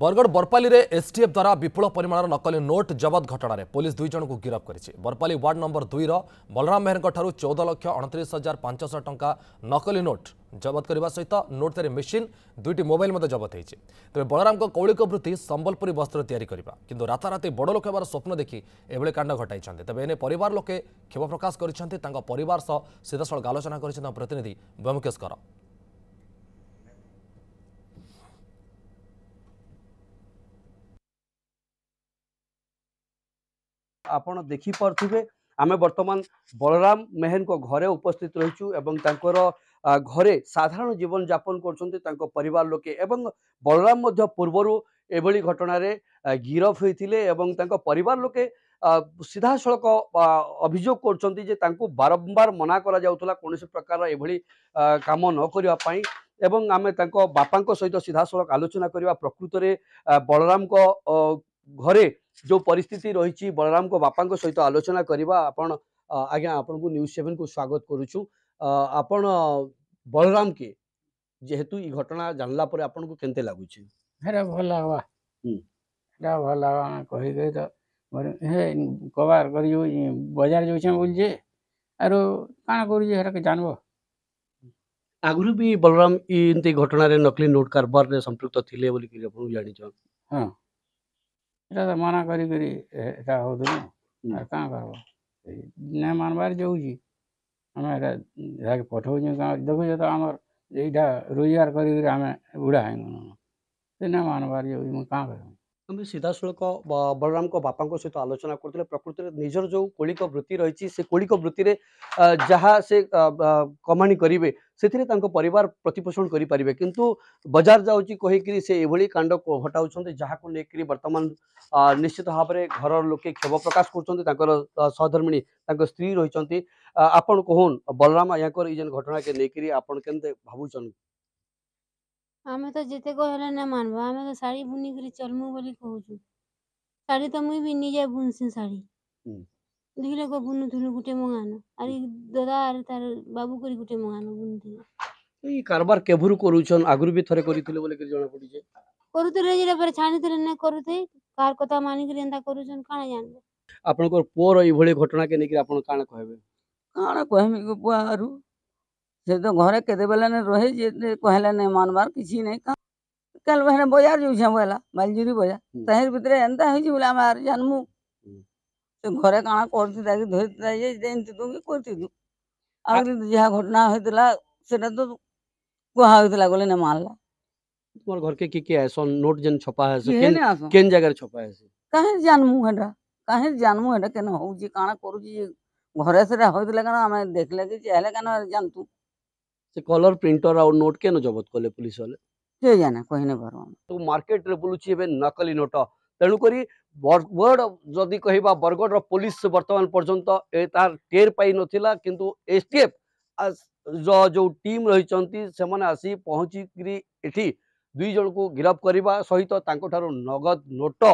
Bargarh বরপালিরে STF দ্বারা বিপুল পরিমাণর নকলি note জবত ঘটনার police দুই জনকু গিরফ করেছে বরপালি ওয়ার্ড নম্বর দুইর বলরাম মেহরঙ্ চৌদ লক্ষ অণতিশ হাজার পাঁচশহ টঙ্কা নকলি নোট জবত করা সহ নোট তৈরি মেসিন দুইটি মোবাইল মধ্যে জবত হয়েছে তবে বলরাম কৌলিক বৃত্তি সম্বলপুরী বস্ত্র তৈরি করা কিন্তু রাতারাতি বড় লোক হবার স্বপ্ন দেখি এভাবে কাণ্ড ঘটাই তবে এনে পরিবার লোকে ক্ষোভ প্রকাশ করেছেন তাঁর পরিবার সহ সিধাসলখ আলোচনা করেছেন প্রতিনিধি ব্যোমকেশ কর ଆପଣ ଦେଖିପାରୁଥିବେ ଆମେ ବର୍ତ୍ତମାନ ବଳରାମ ମେହେରଙ୍କ ଘରେ ଉପସ୍ଥିତ ରହିଛୁ ଏବଂ ତାଙ୍କର ଘରେ ସାଧାରଣ ଜୀବନଯାପନ କରୁଛନ୍ତି ତାଙ୍କ ପରିବାର ଲୋକେ ଏବଂ ବଳରାମ ମଧ୍ୟ ପୂର୍ବରୁ ଏଭଳି ଘଟଣାରେ ଗିରଫ ହୋଇଥିଲେ ଏବଂ ତାଙ୍କ ପରିବାର ଲୋକେ ସିଧାସଳଖ ଅଭିଯୋଗ କରୁଛନ୍ତି ଯେ ତାଙ୍କୁ ବାରମ୍ବାର ମନା କରାଯାଉଥିଲା କୌଣସି ପ୍ରକାର ଏଭଳି କାମ ନ କରିବା ପାଇଁ ଏବଂ ଆମେ ତାଙ୍କ ବାପାଙ୍କ ସହିତ ସିଧାସଳଖ ଆଲୋଚନା କରିବା ପ୍ରକୃତରେ ବଳରାମଙ୍କ घरे जो परिस्थिति रही बलराम को बापा को सहित आलोचना करवा आप आज्ञा आपन सेवेन को स्वागत करुचु आप बलराम के जेहेतु ये घटना जानला पर आपन को केते लागु बलराम घटना नकली नोट कारोबार रे संपृक्त थिले बोली ଏଇଟା ତ ମନା କରି କରି ଏଇଟା ହେଉଥିଲୁ ଆର୍ କାଁ କର୍ବ ନାଇଁ ମାନ୍ବାର୍ ଯାଉଛେ ଆମେ ଏଇଟା ଯାହାକେ ପଠଉଛୁ କାଁ ଦେଖୁଛ ତ ଆମର୍ ଏଇଟା ରୋଜଗାର କରିକିରି ଆମେ ବୁଢ଼ା ହେଇଗଲୁନ ସେ ନାଇଁ ମାନ୍ବାର୍ ଯାଉଛେ ମୁଇଁ କାଁ କର୍ମି ତୁମେ ସିଧାସଳଖ ବଳରାମଙ୍କ ବାପାଙ୍କ ସହିତ ଆଲୋଚନା କରୁଥିଲେ ପ୍ରକୃତରେ ନିଜର ଯେଉଁ କୌଳିକ ବୃତ୍ତି ରହିଛି ସେ କୌଳିକ ବୃତ୍ତିରେ ଯାହା ସେ କମାଣି କରିବେ ସେଥିରେ ତାଙ୍କ ପରିବାର ପ୍ରତିପୋଷଣ କରିପାରିବେ କିନ୍ତୁ ବଜାର ଯାଉଛି କହିକିରି ସେ ଏଭଳି କାଣ୍ଡ ଘଟାଉଛନ୍ତି ଯାହାକୁ ନେଇକରି ବର୍ତ୍ତମାନ ନିଶ୍ଚିତ ଭାବରେ ଘରର ଲୋକେ କ୍ଷୋଭ ପ୍ରକାଶ କରୁଛନ୍ତି ତାଙ୍କର ସହଧର୍ମିଣୀ ତାଙ୍କ ସ୍ତ୍ରୀ ରହିଛନ୍ତି ଆପଣ କହୁନ୍ ବଳରାମ ଆଜ୍ଞାଙ୍କର ଏଇ ଯେନ୍ ଘଟଣାକେ ନେଇକରି ଆପଣ କେମିତି ଭାବୁଛନ୍ତି ଆମେ ତ ଯେତେ କହେଲେ ନା ମାନବ ଆମେ ତ ଶାଢ଼ୀ ବୁନିକରି ଚଲମୁ ବୋଲି କହୁଛୁ ଶାଢ଼ୀ ତ ମୁଇଁ ବି ନିଜେ ବୁନ୍ସି ଶାଢ଼ୀ ଦୁଇ ଲୋକ ବୁନୁଥିଲୁ ଗୁଟେ ମଙ୍ଗାନ ଆର୍ ଇ ଦଦା ଆର୍ ତାର ବାବୁ କରି ଗୁଟେ ମଙ୍ଗାନ ବୁନୁଥିଲୁ ଏଇ କାରବାର କେଭରୁ କରୁଛନ୍ ଆଗରୁ ବି ଥରେ କରିଥିଲେ ବୋଲି କି ଜଣା ପଡିଛି କରୁଥିଲେ ଯେ ପରେ ଛାଣିଥିଲେ ନା କରୁଥେ କାହାର କଥା ମାନିକିରି ଏନ୍ତା କରୁଛନ୍ କାଣା ଜାଣିବେ ଆପଣଙ୍କର ପୁଅର ଏଇଭଳି କେ ନେଇକି ଆପଣ କାଣା କହିବେ କାଣା କହିମି ଗୋ ପୁଅ ଆରୁ से तो घरे के बेलने रोहे कहले नहीं मानवार किसी नहीं कहा कल मैंने बजार जाऊँ बोला मलजूरी बजार हम्म। तहर भितरे एंता है बोले हम आर जानमू तो घरे कण कर जहाँ घटना होता से कहला तो गोले ना मानला तुम्हारे घर के किए ऐसा नोट जन छपा है केन केन जगह छपा है से कहें जानमू हैडा कहें जानमू हैडा केन हो जी काना करू जी घरे से रह होत लगा ना हमें देख काना जानतू ସେ କଲର୍ ପ୍ରିଣ୍ଟର ଆଉ ନୋଟ୍ କେନ ଜବତ କଲେ ପୋଲିସ ବାଲେ କିଏ ଜାଣେ କହିନେ ପାରୁ ସବୁ ମାର୍କେଟରେ ବୁଲୁଛି ଏବେ ନକଲି ନୋଟ ତେଣୁକରି ବରଗଡ଼ ଯଦି କହିବା ବରଗଡ଼ର ପୋଲିସ ବର୍ତ୍ତମାନ ପର୍ଯ୍ୟନ୍ତ ଏ ତାର ଟେର୍ ପାଇନଥିଲା କିନ୍ତୁ ଏସ୍ ଟି ଏଫ୍ ଯେଉଁ ଟିମ୍ ରହିଛନ୍ତି ସେମାନେ ଆସି ପହଞ୍ଚିକିରି ଏଠି ଦୁଇ ଜଣଙ୍କୁ ଗିରଫ କରିବା ସହିତ ତାଙ୍କଠାରୁ ନଗଦ ନୋଟ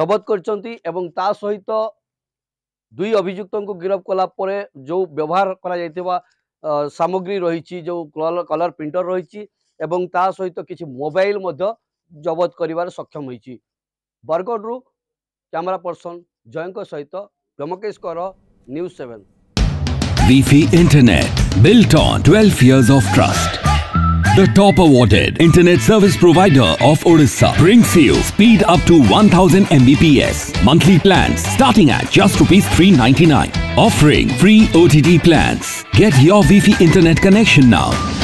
ଜବତ କରିଛନ୍ତି ଏବଂ ତା ସହିତ ଦୁଇ ଅଭିଯୁକ୍ତଙ୍କୁ ଗିରଫ କଲା ପରେ ଯେଉଁ ବ୍ୟବହାର କରାଯାଇଥିବା সামগ্রী রয়েছে যে কলর প্রিন্টর রয়েছে এবং তা সহ কিছু মোবাইল মধ্যে জবত করিবার সক্ষম হয়েছি বরগড় ক্যামেরা পর্সন জয়ঙ্ক সহ Byomkesh Kar news seven Beefy Internet, built on 12 years of trust. The top awarded internet service provider of Odisha brings you speed up to 1000 Mbps. Monthly plans starting at just rupees 399. offering free OTT plans. Get your Wi-Fi internet connection now.